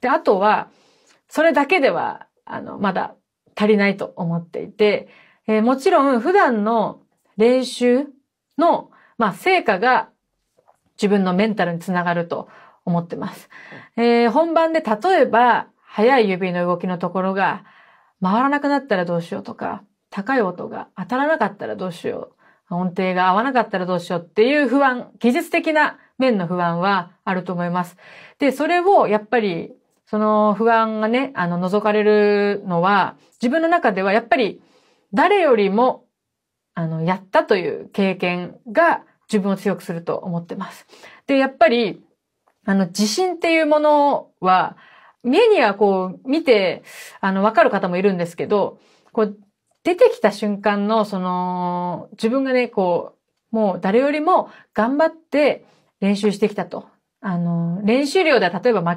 で、あとは、それだけでは、あの、まだ足りないと思っていて、えー、もちろん普段の練習の、まあ、成果が自分のメンタルにつながると思ってます。えー、本番で例えば、速い指の動きのところが回らなくなったらどうしようとか、高い音が当たらなかったらどうしよう、音程が合わなかったらどうしようっていう不安、技術的な面の不安はあると思います。で、それをやっぱり、その不安がね、あの、覗かれるのは、自分の中ではやっぱり誰よりも、あの、やったという経験が自分を強くすると思ってます。で、やっぱり、あの、自信っていうものは、目にはこう、見て、あの、わかる方もいるんですけど、こう、出てきた瞬間の、その、自分がね、こう、もう誰よりも頑張って練習してきたと。あの、練習量では例えば負け